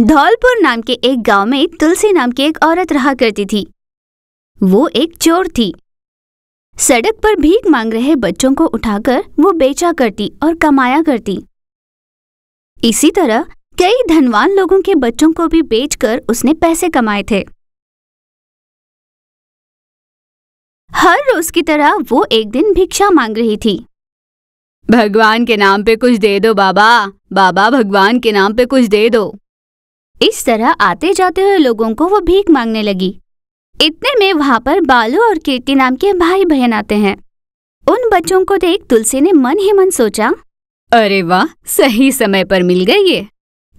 धौलपुर नाम के एक गाँव में तुलसी नाम की एक औरत रहा करती थी। वो एक चोर थी। सड़क पर भीख मांग रहे बच्चों को उठाकर वो बेचा करती और कमाया करती। इसी तरह कई धनवान लोगों के बच्चों को भी बेचकर उसने पैसे कमाए थे। हर रोज की तरह वो एक दिन भिक्षा मांग रही थी। भगवान के नाम पे कुछ दे दो बाबा। बाबा भगवान के नाम पे कुछ दे दो। इस तरह आते जाते हुए लोगों को वो भीख मांगने लगी। इतने में वहाँ पर बालू और कीर्ति नाम के भाई बहन आते हैं। उन बच्चों को देख तुलसी ने मन ही मन सोचा, अरे वाह, सही समय पर मिल गई ये।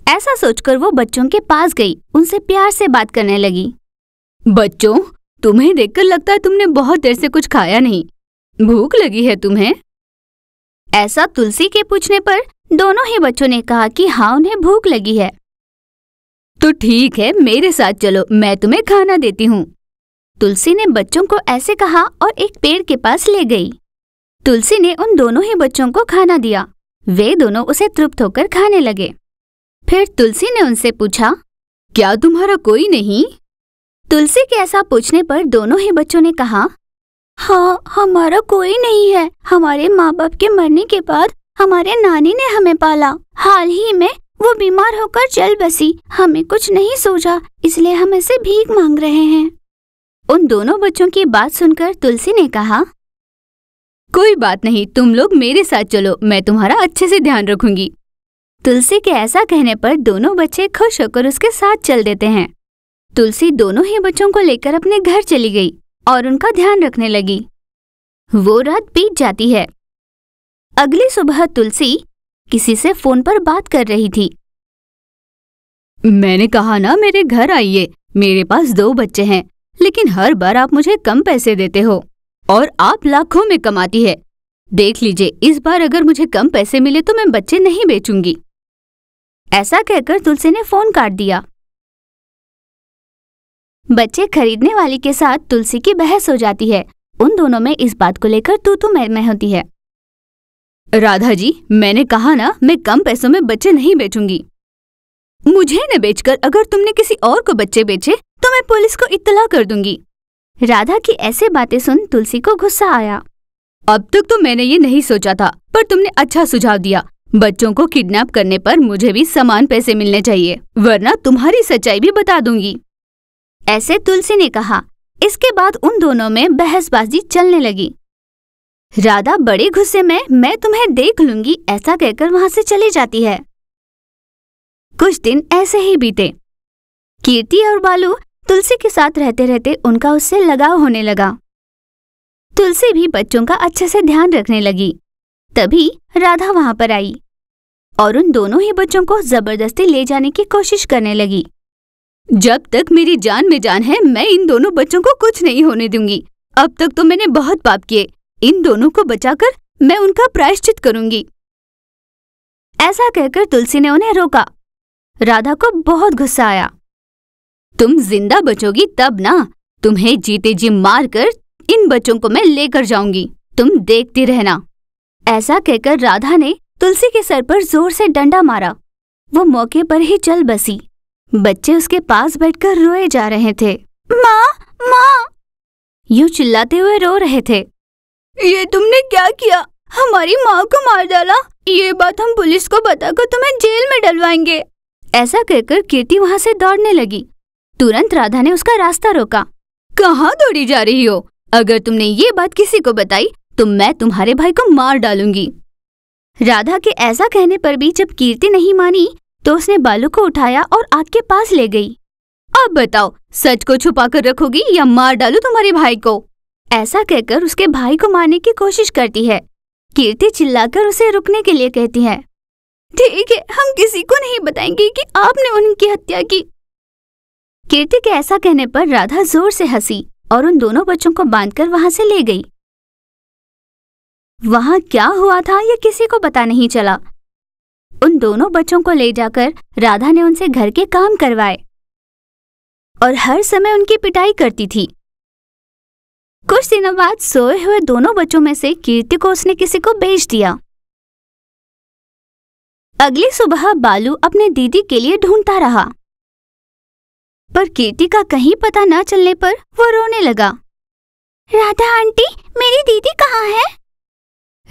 ऐसा सोचकर वो बच्चों के पास गई, उनसे प्यार से बात करने लगी। बच्चों, तुम्हें देखकर लगता है तुमने बहुत देर से कुछ खाया नहीं। भूख लगी है तुम्हें? ऐसा तुलसी के पूछने पर दोनों ही बच्चों ने कहा कि हाँ उन्हें भूख लगी है। तो ठीक है, मेरे साथ चलो, मैं तुम्हें खाना देती हूँ। तुलसी ने बच्चों को ऐसे कहा और एक पेड़ के पास ले गई। तुलसी ने उन दोनों ही बच्चों को खाना दिया। वे दोनों उसे तृप्त होकर खाने लगे। फिर तुलसी ने उनसे पूछा, क्या तुम्हारा कोई नहीं? तुलसी के ऐसा पूछने पर दोनों ही बच्चों ने कहा हाँ हमारा कोई नहीं है। हमारे माँ बाप के मरने के बाद हमारे नानी ने हमें पाला। हाल ही में वो बीमार होकर चल बसी। हमें कुछ नहीं सोचा, इसलिए हम ऐसे भीख मांग रहे हैं। उन दोनों बच्चों की बात सुनकर तुलसी ने कहा, कोई बात नहीं, तुम लोग मेरे साथ चलो, मैं तुम्हारा अच्छे से ध्यान रखूँगी। तुलसी के ऐसा कहने पर दोनों बच्चे खुश होकर उसके साथ चल देते हैं। तुलसी दोनों ही बच्चों को लेकर अपने घर चली गई और उनका ध्यान रखने लगी। वो रात बीत जाती है। अगली सुबह तुलसी किसी से फ़ोन पर बात कर रही थी। मैंने कहा, ना, मेरे घर आइए। मेरे पास दो बच्चे हैं, लेकिन हर बार आप मुझे कम पैसे देते हो और आप लाखों में कमाती है। देख लीजिए, इस बार अगर मुझे कम पैसे मिले तो मैं बच्चे नहीं बेचूँगी। ऐसा कहकर तुलसी ने फ़ोन काट दिया। बच्चे खरीदने वाली के साथ तुलसी की बहस हो जाती है। उन दोनों में इस बात को लेकर तू तू मैं होती है। राधा जी, मैंने कहा ना, मैं कम पैसों में बच्चे नहीं बेचूँगी। मुझे न बेचकर अगर तुमने किसी और को बच्चे बेचे तो मैं पुलिस को इत्तला कर दूँगी। राधा की ऐसे बातें सुन तुलसी को गुस्सा आया। अब तक तो मैंने ये नहीं सोचा था, पर तुमने अच्छा सुझाव दिया। बच्चों को किडनैप करने पर मुझे भी समान पैसे मिलने चाहिए, वरना तुम्हारी सच्चाई भी बता दूँगी। ऐसे तुलसी ने कहा। इसके बाद उन दोनों में बहसबाजी चलने लगी। राधा, बड़े गुस्से में, मैं तुम्हें देख लूँगी, ऐसा कहकर वहाँ से चली जाती है। कुछ दिन ऐसे ही बीते। कीर्ति और बालू तुलसी के साथ रहते रहते उनका उससे लगाव होने लगा। तुलसी भी बच्चों का अच्छे से ध्यान रखने लगी। तभी राधा वहाँ पर आई और उन दोनों ही बच्चों को ज़बरदस्ती ले जाने की कोशिश करने लगी। जब तक मेरी जान में जान है, मैं इन दोनों बच्चों को कुछ नहीं होने दूँगी। अब तक तो मैंने बहुत पाप किए। इन दोनों को बचाकर मैं उनका प्रायश्चित करूँगी। ऐसा कहकर तुलसी ने उन्हें रोका। राधा को बहुत गुस्सा आया। तुम ज़िंदा बचोगी तब ना तुम्हें जीते जी मारकर इन बच्चों को मैं लेकर जाऊँगी। तुम देखती रहना। ऐसा कहकर राधा ने तुलसी के सर पर ज़ोर से डंडा मारा। वो मौके पर ही चल बसी। बच्चे उसके पास बैठकर रोए जा रहे थे। माँ माँ! यूँ चिल्लाते हुए रो रहे थे। ये तुमने क्या किया? हमारी माँ को मार डाला। ये बात हम पुलिस को बताकर तुम्हें जेल में डलवाएँगे। ऐसा कहकर कीर्ति वहाँ से दौड़ने लगी। तुरंत राधा ने उसका रास्ता रोका। कहाँ दौड़ी जा रही हो? अगर तुमने ये बात किसी को बताई तो मैं तुम्हारे भाई को मार डालूँगी। राधा के ऐसा कहने पर भी जब कीर्ति नहीं मानी तो उसने बालू को उठाया और आग के पास ले गई। अब बताओ, सच को छुपा कर रखोगी या मार डालू तुम्हारे भाई को? ऐसा कहकर उसके भाई को मारने की कोशिश करती है। कीर्ति चिल्लाकर उसे रुकने के लिए कहती है। ठीक है, हम किसी को नहीं बताएँगे कि आपने उनकी हत्या की। कीर्ति के ऐसा कहने पर राधा ज़ोर से हँसी और उन दोनों बच्चों को बांधकर वहाँ से ले गई। वहाँ क्या हुआ था यह किसी को पता नहीं चला। उन दोनों बच्चों को ले जाकर राधा ने उनसे घर के काम करवाए और हर समय उनकी पिटाई करती थी। कुछ दिनों बाद सोए हुए दोनों बच्चों में से कीर्ति को उसने किसी को बेच दिया। अगली सुबह बालू अपने दीदी के लिए ढूंढता रहा। पर कीर्ति का कहीं पता न चलने पर वो रोने लगा। राधा आंटी, मेरी दीदी कहाँ है?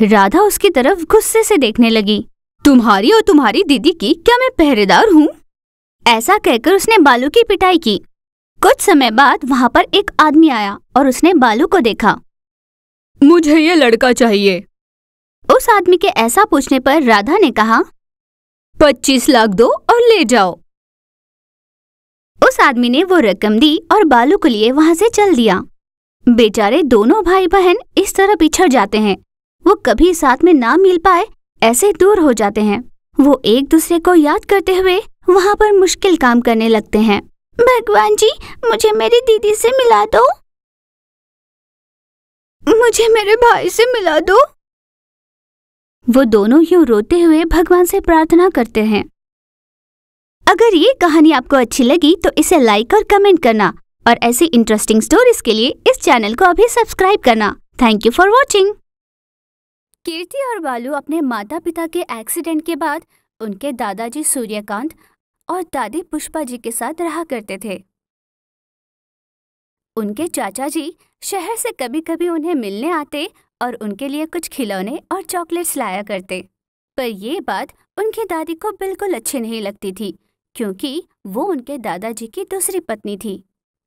राधा उसकी तरफ़ गुस्से से देखने लगी। तुम्हारी और तुम्हारी दीदी की क्या मैं पहरेदार हूँ? ऐसा कहकर उसने बालू की पिटाई की। कुछ समय बाद वहाँ पर एक आदमी आया और उसने बालू को देखा। मुझे ये लड़का चाहिए। उस आदमी के ऐसा पूछने पर राधा ने कहा पच्चीस लाख दो और ले जाओ। उस आदमी ने वो रकम दी और बालू को लिए वहाँ से चल दिया। बेचारे दोनों भाई बहन इस तरह पिछड़ जाते हैं। वो कभी साथ में ना मिल पाए ऐसे दूर हो जाते हैं। वो एक दूसरे को याद करते हुए वहाँ पर मुश्किल काम करने लगते हैं। भगवान जी, मुझे मेरी दीदी से मिला दो। मुझे मेरे भाई से मिला दो। वो दोनों यूँ रोते हुए भगवान से प्रार्थना करते हैं। अगर ये कहानी आपको अच्छी लगी तो इसे लाइक और कमेंट करना, और ऐसी इंटरेस्टिंग स्टोरीज के लिए इस चैनल को अभी सब्सक्राइब करना। Thank you for watching Kirti और बालू अपने माता पिता के एक्सीडेंट के बाद उनके दादाजी सूर्यकांत और दादी पुष्पा जी के साथ रहा करते थे। उनके चाचा जी शहर से कभी कभी उन्हें मिलने आते और उनके लिए कुछ खिलौने और चॉकलेट्स लाया करते। पर ये बात उनकी दादी को बिल्कुल अच्छी नहीं लगती थी, क्योंकि वो उनके दादाजी की दूसरी पत्नी थी।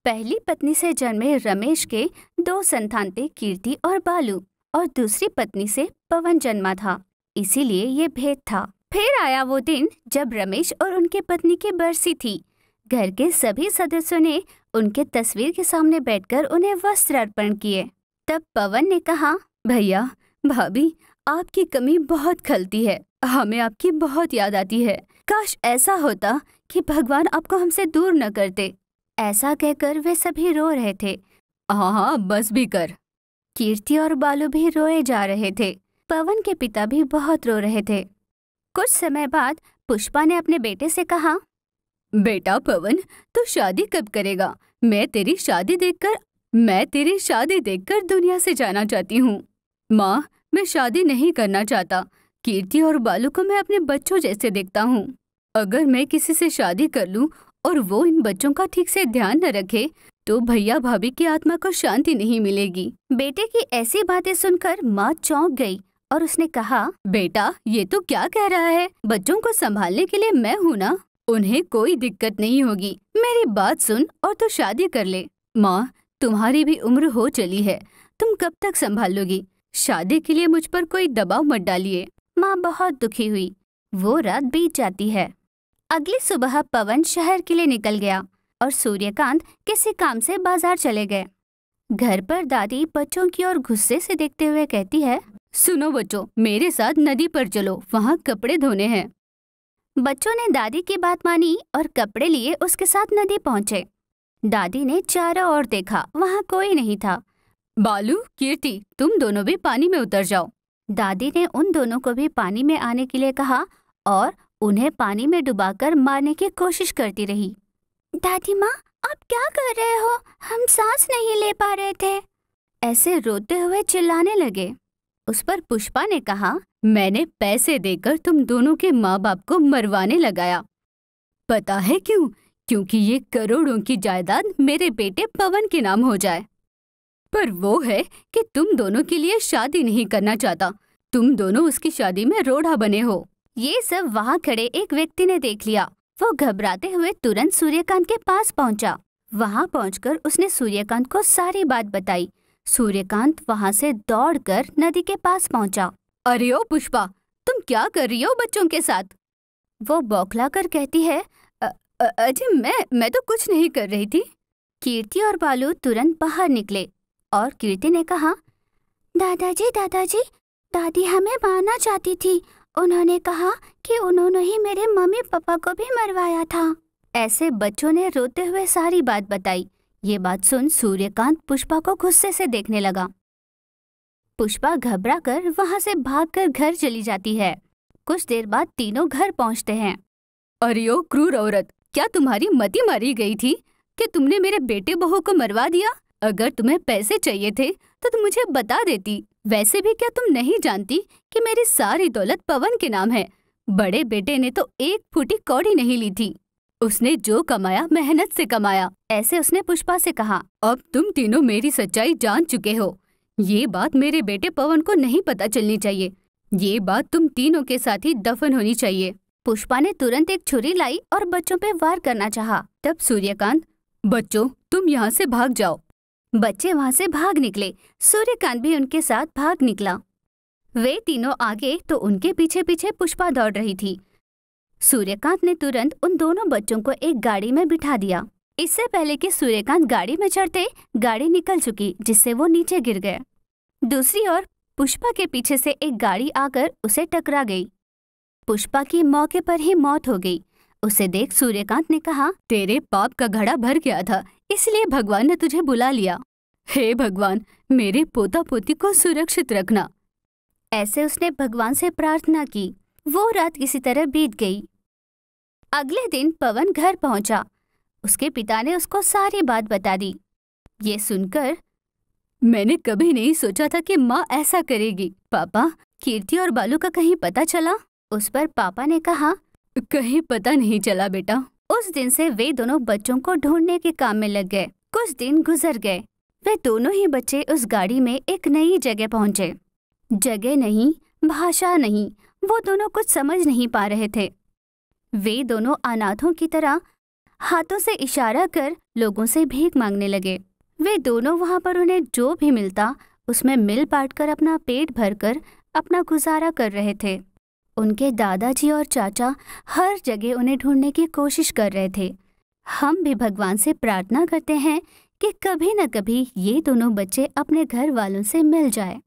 पहली पत्नी से जन्मे रमेश के दो संतान थे कीर्ति और बालू और दूसरी पत्नी से पवन जन्मा था, इसीलिए ये भेद था। फिर आया वो दिन जब रमेश और उनके पत्नी की बरसी थी। घर के सभी सदस्यों ने उनके तस्वीर के सामने बैठकर उन्हें वस्त्र अर्पण किए। तब पवन ने कहा, भैया, भाभी, आपकी कमी बहुत खलती है। हमें आपकी बहुत याद आती है। काश ऐसा होता कि भगवान आपको हमसे दूर न करते। ऐसा कहकर वे सभी रो रहे थे। हाँ हाँ बस भी कर। कीर्ति और बालू भी रोए जा रहे थे। पवन के पिता भी बहुत रो रहे थे। कुछ समय बाद पुष्पा ने अपने बेटे से कहा, बेटा पवन, तू शादी कब करेगा? मैं तेरी शादी देखकर, मैं तेरी शादी देखकर दुनिया से जाना चाहती हूँ। माँ, मैं शादी नहीं करना चाहता। कीर्ति और बालू को मैं अपने बच्चों जैसे देखता हूँ। अगर मैं किसी से शादी कर लूँ और वो इन बच्चों का ठीक से ध्यान न रखे तो भैया भाभी की आत्मा को शांति नहीं मिलेगी। बेटे की ऐसी बातें सुनकर माँ चौंक गई। और उसने कहा, बेटा, ये तो क्या कह रहा है? बच्चों को संभालने के लिए मैं हूँ ना? उन्हें कोई दिक्कत नहीं होगी। मेरी बात सुन और तो शादी कर ले। माँ, तुम्हारी भी उम्र हो चली है। तुम कब तक संभाल लोगी? शादी के लिए मुझ पर कोई दबाव मत डालिए माँ बहुत दुखी हुई। वो रात बीत जाती है। अगली सुबह पवन शहर के लिए निकल गया और सूर्यकांत किसी काम से बाज़ार चले गए। घर पर दादी बच्चों की ओर गुस्से से देखते हुए कहती है सुनो बच्चों, मेरे साथ नदी पर चलो, वहाँ कपड़े धोने हैं। बच्चों ने दादी की बात मानी और कपड़े लिए उसके साथ नदी पहुँचे। दादी ने चारों ओर देखा, वहाँ कोई नहीं था। बालू, कीर्ति, तुम दोनों भी पानी में उतर जाओ। दादी ने उन दोनों को भी पानी में आने के लिए कहा और उन्हें पानी में डुबाकर मारने की कोशिश करती रही। दादी माँ, आप क्या कर रहे हो? हम सांस नहीं ले पा रहे थे। ऐसे रोते हुए चिल्लाने लगे। उस पर पुष्पा ने कहा, मैंने पैसे देकर तुम दोनों के माँ बाप को मरवाने लगाया। पता है क्यों? क्योंकि ये करोड़ों की जायदाद मेरे बेटे पवन के नाम हो जाए। पर वो है कि तुम दोनों के लिए शादी नहीं करना चाहता। तुम दोनों उसकी शादी में रोड़ा बने हो। ये सब वहाँ खड़े एक व्यक्ति ने देख लिया। वो घबराते हुए तुरंत सूर्यकांत के पास पहुँचा। वहाँ पहुँचकर उसने सूर्यकांत को सारी बात बताई। सूर्यकांत वहाँ से दौड़कर नदी के पास पहुँचा। अरे ओ पुष्पा, तुम क्या कर रही हो बच्चों के साथ? वो बौखला कर कहती है अजय, मैं मैं तो कुछ नहीं कर रही थी। कीर्ति और बालू तुरंत बाहर निकले और कीर्ति ने कहा, दादाजी दादाजी, दादी हमें मारना चाहती थी। उन्होंने कहा कि उन्होंने ही मेरे मम्मी पापा को भी मरवाया था। ऐसे बच्चों ने रोते हुए सारी बात बताई। ये बात सुन सूर्यकांत पुष्पा को गुस्से से देखने लगा। पुष्पा घबरा कर वहाँ से भागकर घर चली जाती है। कुछ देर बाद तीनों घर पहुँचते हैं। अरे ओ क्रूर औरत, क्या तुम्हारी मती मारी गई थी? कि तुमने मेरे बेटे बहू को मरवा दिया? अगर तुम्हें पैसे चाहिए थे तो तुम मुझे बता देती। वैसे भी क्या तुम नहीं जानती कि मेरी सारी दौलत पवन के नाम है? बड़े बेटे ने तो एक फूटी कौड़ी नहीं ली थी। उसने जो कमाया, मेहनत से कमाया। ऐसे उसने पुष्पा से कहा, अब तुम तीनों मेरी सच्चाई जान चुके हो। ये बात मेरे बेटे पवन को नहीं पता चलनी चाहिए। ये बात तुम तीनों के साथ ही दफन होनी चाहिए। पुष्पा ने तुरंत एक छुरी लाई और बच्चों पे वार करना चाहा। तब सूर्यकांत, बच्चों, तुम यहाँ से भाग जाओ। बच्चे वहाँ से भाग निकले। सूर्यकांत भी उनके साथ भाग निकला। वे तीनों आगे तो उनके पीछे पीछे पुष्पा दौड़ रही थी। सूर्यकांत ने तुरंत उन दोनों बच्चों को एक गाड़ी में बिठा दिया। इससे पहले कि सूर्यकांत गाड़ी में चढ़ते, गाड़ी निकल चुकी, जिससे वो नीचे गिर गए। दूसरी ओर, पुष्पा के पीछे से एक गाड़ी आकर उसे टकरा गई। पुष्पा की मौके पर ही मौत हो गई। उसे देख सूर्यकांत ने कहा, तेरे पाप का घड़ा भर गया था, इसलिए भगवान ने तुझे बुला लिया। हे भगवान, मेरे पोता पोती को सुरक्षित रखना। ऐसे उसने भगवान से प्रार्थना की। वो रात किसी तरह बीत गई। अगले दिन पवन घर पहुँचा। उसके पिता ने उसको सारी बात बता दी। ये सुनकर मैंने कभी नहीं सोचा था कि माँ ऐसा करेगी। पापा, कीर्ति और बालू का कहीं पता चला? उस पर पापा ने कहा, कहीं पता नहीं चला बेटा। उस दिन से वे दोनों बच्चों को ढूँढने के काम में लग गए। कुछ दिन गुजर गए। वे दोनों ही बच्चे उस गाड़ी में एक नई जगह पहुँचे। जगह नहीं, भाषा नहीं वो दोनों कुछ समझ नहीं पा रहे थे। वे दोनों अनाथों की तरह हाथों से इशारा कर लोगों से भीख मांगने लगे। वे दोनों वहाँ पर उन्हें जो भी मिलता, उसमें मिल बांट कर अपना पेट भरकर अपना गुजारा कर रहे थे। उनके दादाजी और चाचा हर जगह उन्हें ढूँढने की कोशिश कर रहे थे। हम भी भगवान से प्रार्थना करते हैं कि कभी न कभी ये दोनों बच्चे अपने घर वालों से मिल जाए।